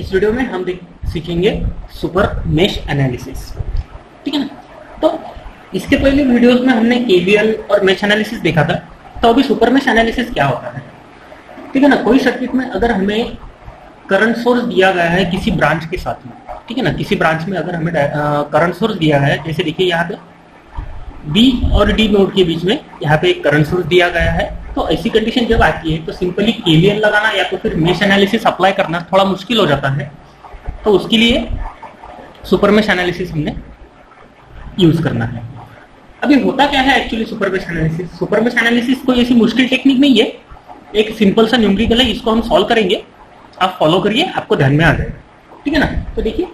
इस वीडियो में हम सीखेंगे सुपर मेश एनालिसिस ठीक है ना? तो इसके पहले वीडियोस में हमने केवीएल और मेश एनालिसिस देखा था तो अभी सुपर मेश एनालिसिस क्या होता है? ठीक है ना? कोई सर्किट में अगर हमें करंट सोर्स दिया गया है किसी ब्रांच के साथ में, ठीक है ना? किसी ब्रांच में अगर हमें करंट सोर्स दिया है, जैसे देखिए यहाँ पे बी और डी नोड के बीच में यहाँ पे एक करंट सोर्स दिया गया है तो ऐसी कंडीशन जब आती है तो सिंपली केवीएल लगाना या तो फिर मेश एनालिसिस अप्लाई करना थोड़ा मुश्किल हो जाता है। तो उसके लिए सुपर मेश एनालिसिस हमने यूज़ करना है। अभी होता क्या है actually super mesh analysis super mesh analysis कोई ऐसी मुश्किल टेक्निक नहीं है। एक सिंपल सा न्यूमरिकल है, इसको हम सॉल्व करेंगे। आप फॉलो करिए, आपको ध्यान में आ जाएगा। ठीक है ना? तो देखिए,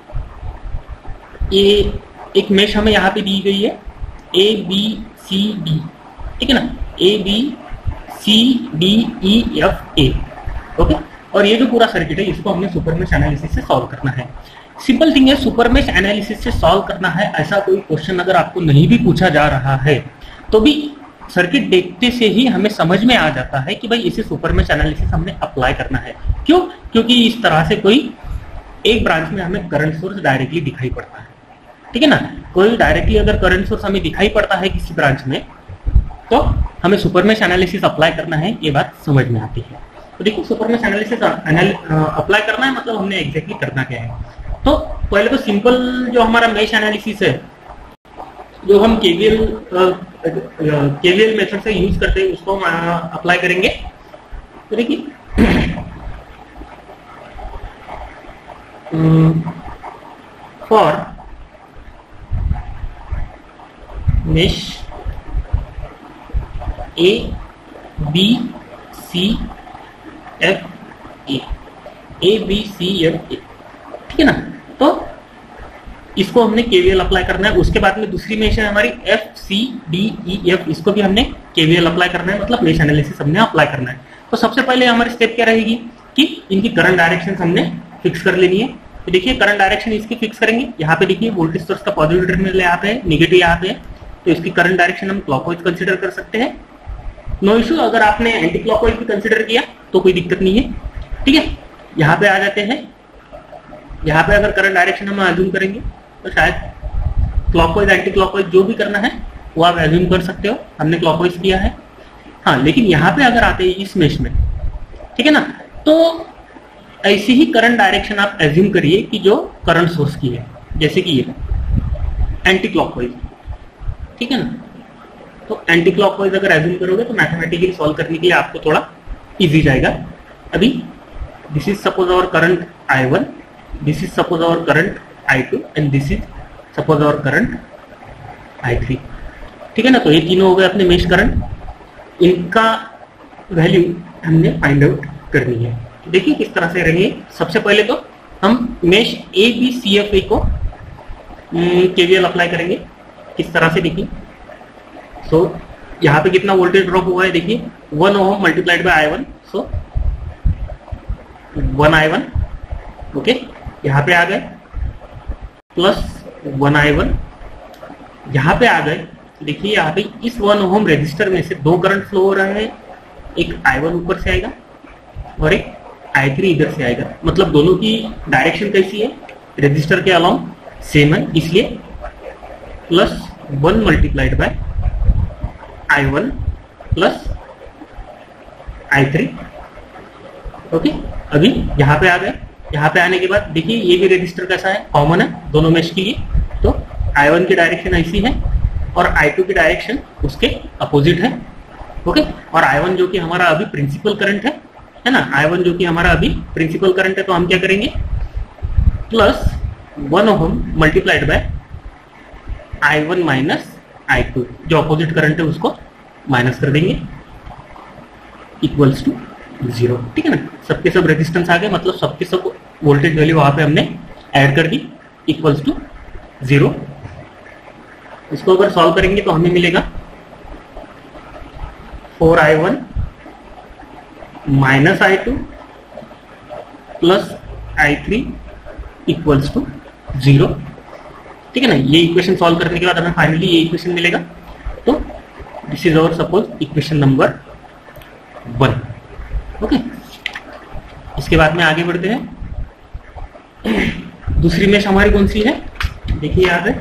ये एक मेश हमें यहाँ पे दी गई है। ए बी सी डी ठीक है ना? A B C D E F A okay और ये जो पूरा सर्किट है, इसको हमने सुपर मेश एनालिसिस से सॉल्व करना है। सिंपल थिंग है सुपर मेश एनालिसिस से सॉल्व करना है, ऐसा कोई क्वेश्चन अगर आपको नहीं भी पूछा जा रहा है तो भी सर्किट देखते से ही हमें समझ में आ जाता है कि भाई इसे सुपर मेश एनालिसिस हमने अप्लाई करना है। क्यों? क्योंकि इस तरह से कोई एक ब्रांच में हमें करंट सोर्स डायरेक्टली दिखाई पड़ता है। ठीक है ना? कोई डायरेक्टली अगर करंट सोर्स हमें दिखाई पड़ता है किसी ब्रांच में तो हमें सुपरमेश एनालिसिस अप्लाई करना है, ये बात समझ में आती है। तो देखिए सुपर मेश एनालिसिस अप्लाई करना है मतलब हमने एग्जैक्टली करना क्या है। तो पहले तो सिंपल जो हमारा मेश एनालिसिस है, जो हम केवीएल केवीएल मेथड से यूज़ करते हैं, उसको हम अप्लाई करेंगे। तो देखिए for mesh A B C F A A B C F A ठीक है ना? तो इसको हमने केवीएल अप्लाई करना है। उसके बाद में दूसरी मेश है हमारी F C D E F इसको भी हमने केवीएल अप्लाई करना है। मतलब मेश एनालिसिस हमने अप्लाई करना है। तो सबसे पहले हमारी स्टेप क्या रहेगी कि इनकी करंट डायरेक्शन हमने फिक्स कर लेनी है। तो देखिए, करंट डायरेक्शन इसकी फिक्स करेंगे। यहाँ पे देखिए, वोल्टेज सोर्स का पॉजिटिव टर्मिनल यहाँ पे है, निगेटिव यहाँ पे है। तो इसकी करंट डायरेक्शन हम क्लॉकवाइज कंसिडर कर सकते हैं। नो इशू अगर आपने एंटी क्लॉकवाइज भी कंसिडर किया तो कोई दिक्कत नहीं है। ठीक है? यहाँ पे आ जाते हैं। यहाँ पे अगर करंट डायरेक्शन हम एज्यूम करेंगे तो शायद क्लॉकवाइज एंटी क्लॉकवाइज जो भी करना है, वो आप एज्यूम कर सकते हो। हमने क्लॉकवाइज किया है। हाँ लेकिन यहाँ पे अगर आते हैं इस मेश में, ठीक है ना? तो ऐसी ही करंट डायरेक्शन आप एज्यूम करिए कि जो करंट सोर्स की है, जैसे कि ये एंटी क्लॉकवाइज ठीक है ना? तो एंटी क्लॉकवाइज अगर एज्यूम करोगे तो मैथमेटिकली सॉल्व करने के लिए आपको थोड़ा इजी जाएगा। अभी this is suppose our current I one this is suppose our current I2 and this is suppose our current I3 ठीक है ना? तो ये तीनों हो गए अपने मेश करंट इनका वैल्यू हमने फाइंड आउट करनी है। देखिए किस तरह से रहेंगे सबसे पहले तो हम mesh A B C F A को केवीएल अप्लाई करेंगे। किस तरह से देखिए। सो यहाँ पे कितना वोल्टेज ड्रॉप हुआ है देखिए? One ohm multiplied by I one so one I one okay यहाँ पे आ गए. प्लस वन आई वन यहाँ पे आ गए. देखिए यहाँ पे इस वन ओम रेजिस्टर में से दो करंट फ्लो हो रहा है. एक आई वन ऊपर से आएगा और एक आई थ्री इधर से आएगा. मतलब दोनों की डायरेक्शन कैसी है? रेजिस्टर के अलाउंग सेम है. इसलिए plus one multiplied by I one plus I three okay अभी यहाँ पे आ गए। यहाँ पे आने के बाद देखिए, ये भी रजिस्टर कैसा है? कॉमन है, दोनों मेश के लिए। तो आई वन की डायरेक्शन ऐसी है और आई टू की डायरेक्शन उसके अपोजिट है। ओके और आई वन जो कि हमारा अभी प्रिंसिपल करंट है है ना? आई वन जो कि हमारा अभी प्रिंसिपल करंट है तो हम क्या करेंगे? Plus one ohm multiplied by I one minus I two जो अपोजिट करंट है उसको माइनस कर देंगे इक्वल्स टू ज़ीरो ठीक है ना? सबके सब रेजिस्टेंस आ गए मतलब सबके सब वोल्टेज वैल्यू वहाँ पे हमने ऐड कर दी इक्वल्स टू ज़ीरो इसको अगर सॉल्व करेंगे तो हमें मिलेगा four I one minus I two plus I three equals to zero ठीक है ना? ये इक्वेशन सॉल्व करने के बाद हमें फाइनली ये इक्वेशन मिलेगा। तो this is our suppose equation number one okay इसके बाद में आगे बढ़ते हैं। दूसरी मेश हमारी कौन सी है? देखिए याद है।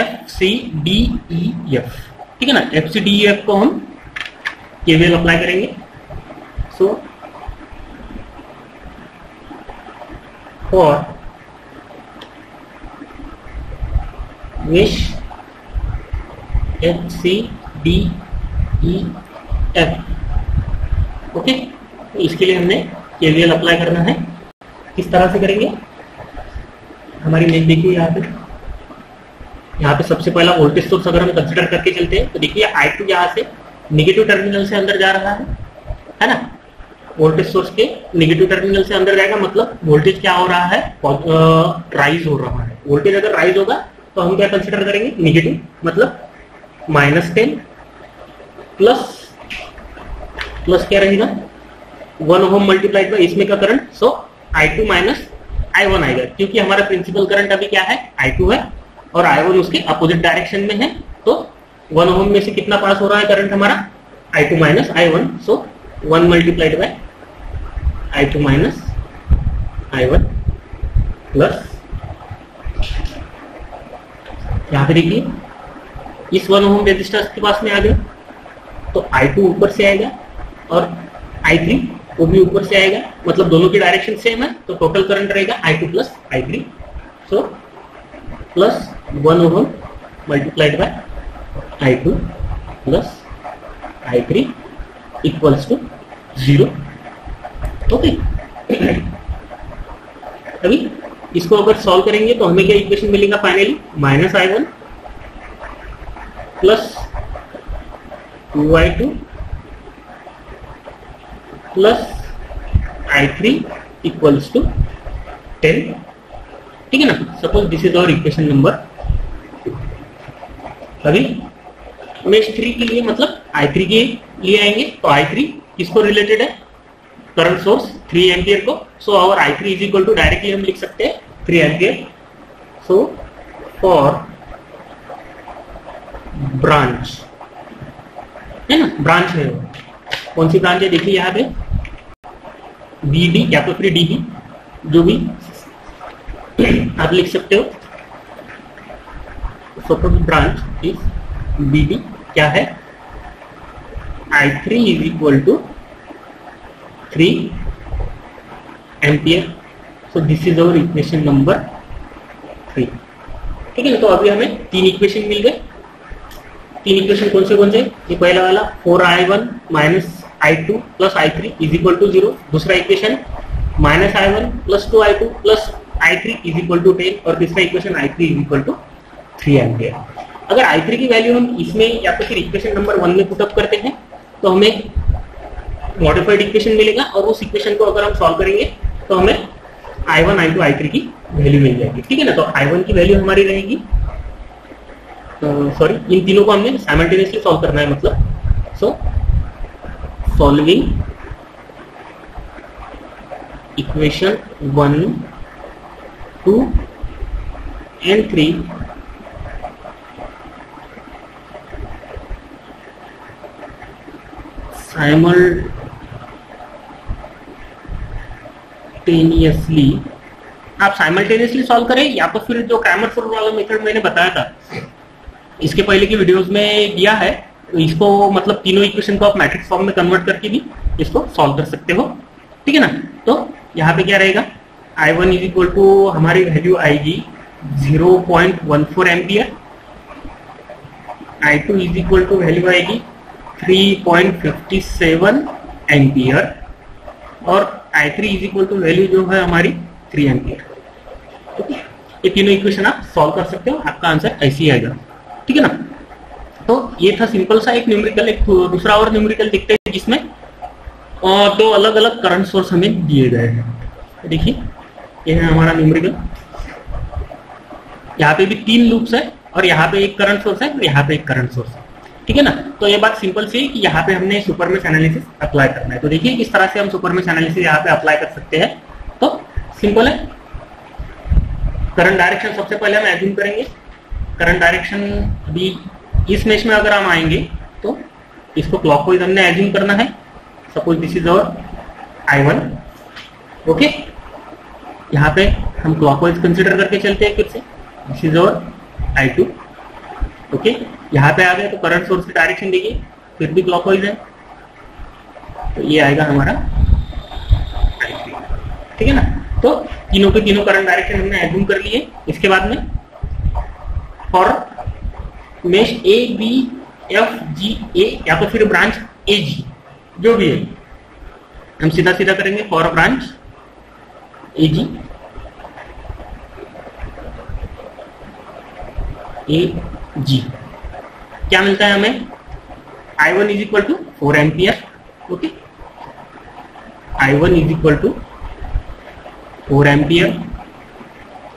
F C D E F ठीक है ना? एफ़ सी डी एफ़ को हम केवीएल अप्लाई करेंगे। So for which H C D E F okay तो इसके लिए हमने केवीएल अप्लाई करना है। किस तरह से करेंगे? हमारी मेन देखिए यहाँ पे। यहाँ पे सबसे पहला वोल्टेज सोर्स अगर हम कंसिडर करके चलते हैं तो देखिए आई टू यहाँ से निगेटिव टर्मिनल से अंदर जा रहा है। है ना? वोल्टेज सोर्स के निगेटिव टर्मिनल से अंदर जाएगा मतलब वोल्टेज क्या हो रहा है? राइज हो रहा है। वोल्टेज अगर राइज होगा तो हम क्या कंसिडर करेंगे? निगेटिव मतलब माइनस टेन प्लस प्लस क्या रहेगा? वन होम मल्टीप्लाइड बाई इसमें का current so I two minus I one आएगा। क्योंकि हमारा प्रिंसिपल करंट अभी क्या है? आई टू है और आई वन उसके अपोजिट डायरेक्शन में है। तो वन होम में से कितना पास हो रहा है करंट हमारा? I two minus I one so one multiplied by I two minus I one plus यहाँ पे देखिए, इस वन होम रेजिस्टेंस के पास में आ गया तो आई टू ऊपर से आएगा और आई थ्री वो भी ऊपर से आएगा मतलब दोनों की डायरेक्शन सेम है तो टोटल करंट रहेगा I two plus I three so plus one over multiplied by I two plus I three equals to zero okay अभी इसको अगर सॉल्व करेंगे तो हमें क्या इक्वेशन मिलेगा finally minus I one plus two I two plus I three equals to ten ठीक है ना? Suppose this is our equation number अभी मेश थ्री के लिए मतलब आई थ्री के लिए आएँगे तो आई थ्री किसको रिलेटेड है? करंट सोर्स थ्री एम्पियर को. So our I three is equal to directly हम लिख सकते हैं three ampere so for branch है ना? ब्रांच है कौन सी ब्रांच है? देखिए यहाँ पे। बी डी या तो फिर डी बी जो भी आप लिख सकते हो। Suppose branch is B D क्या है? I three is equal to three ampere so this is our equation number three ठीक है तो अभी हमें तीन इक्वेशन मिल गए। तीन इक्वेशन कौन से कौन से? ये पहला वाला four I one minus I two plus I three is equal to zero दूसरा equation minus I one plus two I two plus I three is equal to ten और तीसरा equation I three is equal to three ampere अगर I three की value हम इसमें या तो फिर इक्वेशन नंबर वन में पुटअप करते हैं तो हमें मॉडिफाइड इक्वेशन मिलेगा और उस इक्वेशन को अगर हम सॉल्व करेंगे तो हमें I one I two I three की वैल्यू मिल जाएगी। ठीक है ना? तो आई वन की वैल्यू हमारी रहेगी। सॉरी इन तीनों को हमने साइमल्टेनियसली सॉल्व करना है मतलब। So solving equation one two and three simultaneously आप साइमल्टेनियसली सॉल्व करें, या तो फिर जो क्रैमर सोल्व वाला मेथड मैंने बताया था, इसके पहले की वीडियोस में दिया है तो इसको मतलब तीनों इक्वेशन को आप मैट्रिक्स फॉर्म में कन्वर्ट करके भी इसको सॉल्व कर सकते हो। ठीक है ना? तो यहाँ पे क्या रहेगा? I one is equal to हमारी वैल्यू आएगी 0.14 point one four ampere I two is equal to value आएगी 3.57 एम्पियर और I three is equal to value जो है हमारी 3 एम्पियर ठीक है? ये तीनों इक्वेशन आप सॉल्व कर सकते हो, आपका आंसर ऐसे ही आएगा। ठीक है ना? तो ये था सिंपल सा एक न्यूमेरिकल एक दूसरा और न्यूमेरिकल दिखते हैं जिसमें दो अलग अलग करंट सोर्स हमें दिए गए हैं। देखिए, ये है हमारा न्यूमेरिकल यहाँ पे भी तीन लूप्स है और यहाँ पे एक करंट सोर्स है और यहाँ पे एक करंट सोर्स है। ठीक है ना? तो ये बात सिंपल सी कि यहाँ पे हमने सुपर मेश एनालिसिस अप्लाई करना है। तो देखिए किस तरह से हम सुपर मेश एनालिसिस यहाँ पे अप्लाई कर सकते हैं। तो सिंपल है। करंट डायरेक्शन सबसे पहले हम एज्यूम करेंगे। करंट डायरेक्शन अभी इस मेश में अगर हम आएँगे तो इसको क्लॉकवाइज हमने एज्यूम करना है। Suppose this is our I one okay यहाँ पे हम क्लॉकवाइज कंसिडर करके चलते हैं फिर से। This is our I two okay? यहाँ पे आ गए तो करंट सोर्स की डायरेक्शन देखिए, फिर भी क्लॉकवाइज है। तो ये आएगा हमारा ठीक है ना? तो तीनों के तीनों करंट डायरेक्शन हमने एज्यूम कर लिए। इसके बाद में for mesh A B F G A या तो फिर ब्रांच ए जी जो भी है। हम सीधा सीधा करेंगे फॉर ब्रांच ए जी ए जी। क्या मिलता है हमें? I one is equal to four ampere okay I one is equal to four ampere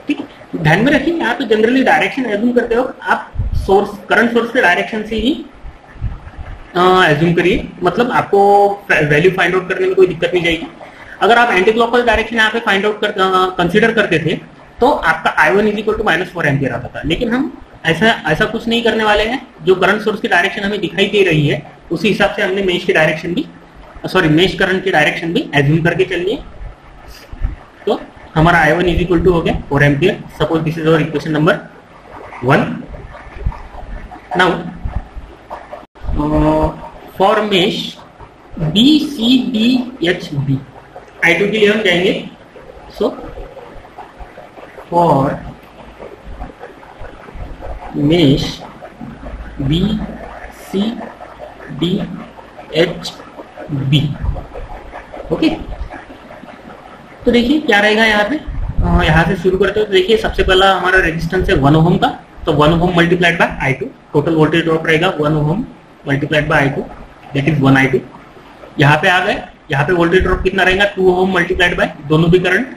ठीक ध्यान में रखिए, आप जनरली डायरेक्शन एज्यूम करते हो, आप सोर्स करंट सोर्स के डायरेक्शन से ही एज्यूम करिए। मतलब आपको वैल्यू फाइंड आउट करने में कोई दिक्कत नहीं जाएगी। अगर आप एंटी क्लॉकवाइज डायरेक्शन यहाँ पे फाइंड आउट कर कंसिडर करते थे तो आपका I one is equal to minus four ampere आता था। लेकिन हम ऐसा ऐसा कुछ नहीं करने वाले हैं। जो करंट सोर्स की डायरेक्शन हमें दिखाई दे रही है, उसी हिसाब से हमने मेश की डायरेक्शन भी सॉरी मेश करंट की डायरेक्शन भी एज्यूम करके चलिए। तो हमारा I one is equal to हो गया four ampere suppose this is our equation number one now for mesh B C D H B I two के लिए हम जाएँगे। So for mesh B C D H B okay तो देखिए, क्या रहेगा यहाँ पे? यहाँ से शुरू करते हो तो देखिए, सबसे पहला हमारा रेजिस्टेंस है वन ओम का। तो one ohm multiplied by I two total voltage drop रहेगा one ohm multiplied by I two that is one I two यहाँ पे आ गए। यहाँ पे वोल्टेज ड्रॉप कितना रहेगा? टू ओम मल्टीप्लाइड बाय दोनों भी करंट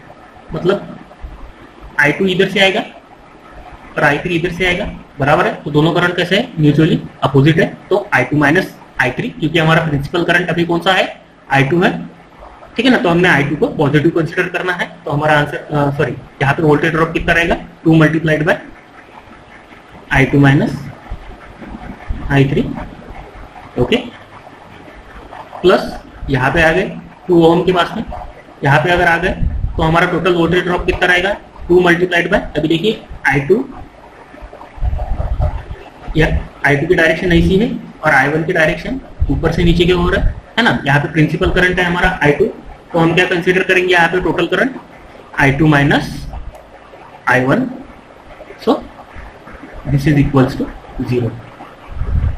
मतलब आई टू इधर से आएगा और आई थ्री इधर से आएगा। बराबर है? तो दोनों करंट कैसे है? म्यूचुअली अपोजिट है। तो I two minus I three क्योंकि हमारा प्रिंसिपल करंट अभी कौन सा है? आई टू है। ठीक है ना? तो हमने आई टू को पॉजिटिव कंसिडर करना है। तो हमारा आंसर सॉरी यहाँ पे वोल्टेज ड्रॉप कितना रहेगा? Two multiplied by I two minus I three okay plus यहाँ पे आ गए टू ओम के पास में। यहाँ पे अगर आ गए तो हमारा टोटल वोल्टेज ड्रॉप कितना रहेगा? टू मल्टीप्लाइड बाय अभी देखिए आई टू या आई टू की डायरेक्शन ऐसी है और आई वन की डायरेक्शन ऊपर से नीचे की ओर है है ना? यहाँ पे प्रिंसिपल करंट है हमारा आई टू तो हम क्या कंसिडर करेंगे? यहाँ पे total current I two minus I one so this is equals to zero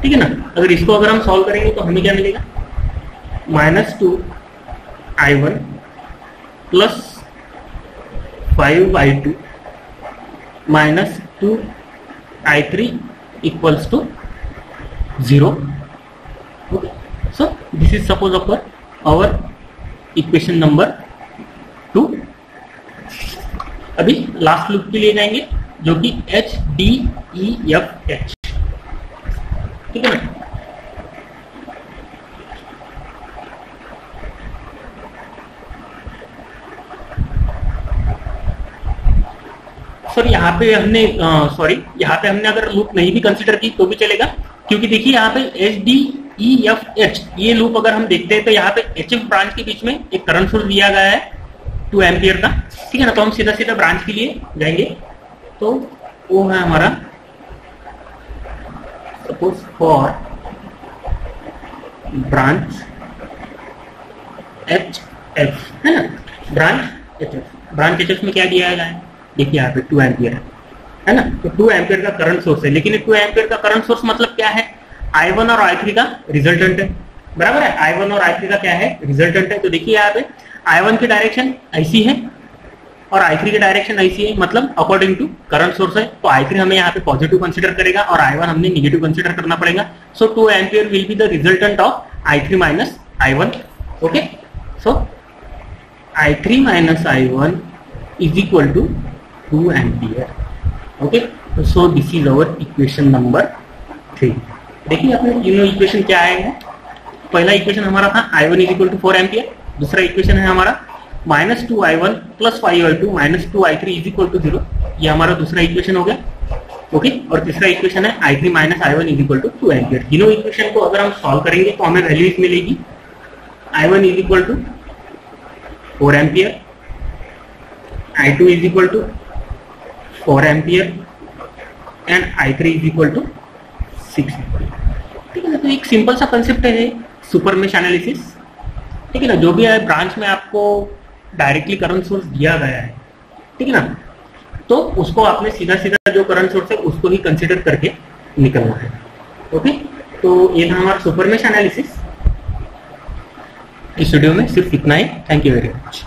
ठीक है ना? अगर इसको अगर हम सॉल्व करेंगे तो हमें क्या मिलेगा? Minus two I one plus five I two minus two I three equals to 0 okay so this is suppose our, our equation number 2 अभी लास्ट लूप के लिए जाएँगे जो कि H D E F H ठीक है ना सॉरी यहाँ पे हमने सॉरी यहाँ पे हमने अगर लूप नहीं भी कंसिडर की तो भी चलेगा। क्योंकि देखिए यहाँ पे H D E F H ये लूप अगर हम देखते हैं तो यहाँ पे एच एफ़ ब्रांच के बीच में एक करंट सोर्स दिया गया है टू एम्पियर का। ठीक है ना? तो हम सीधा सीधा ब्रांच के लिए जाएँगे। तो वो है हमारा suppose for branch H F है ना? Branch H F branch H F में क्या दिया गया है? देखिए यहाँ पे टू एम्पियर है। ना? तो टू एम्पियर का करंट सोर्स है। लेकिन टू एम्पियर का करंट सोर्स मतलब क्या है? आई वन और आई थ्री का रिजल्टेंट है। बराबर है? आई वन और आई थ्री का क्या है? रिजल्टेंट है। तो देखिए यहाँ पे आई वन की डायरेक्शन ऐसी है और आई थ्री की डायरेक्शन ऐसी है। मतलब अकॉर्डिंग टू करंट सोर्स है। तो आई थ्री हमें यहाँ पे पॉजिटिव कंसिडर करेगा और आई वन हमने निगेटिव कंसिडर करना पड़ेगा। So two ampere will be the resultant of I three minus I one okay so I three minus I one is equal to 2 ampere, okay? So, this is our equation number 3 देखिए, अपने तीनों equation क्या आए हैं? पहला equation हमारा था I one is equal to four ampere दूसरा इक्वेशन है हमारा minus two I one plus five I two minus two I three is equal to zero ये हमारा दूसरा इक्वेशन हो गया ओके और तीसरा इक्वेशन है I three minus I one is equal to two ampere तीनों इक्वेशन को अगर हम सॉल्व करेंगे तो हमें वैल्यूज़ मिलेगी। I one is equal to four ampere I two is equal to four ampere and I three is equal to six ठीक है ना तो एक सिंपल सा कंसेप्ट है सुपर मेश एनालिसिस ठीक है ना, जो भी है ब्रांच में आपको डायरेक्टली करंट सोर्स दिया गया है। ठीक है ना तो उसको आपने सीधा सीधा जो करंट सोर्स है, उसको ही कंसिडर करके निकलना है। ओके तो ये था हमारा सुपर मेश एनालिसिस इस वीडियो में सिर्फ़ इतना ही। Thank you very much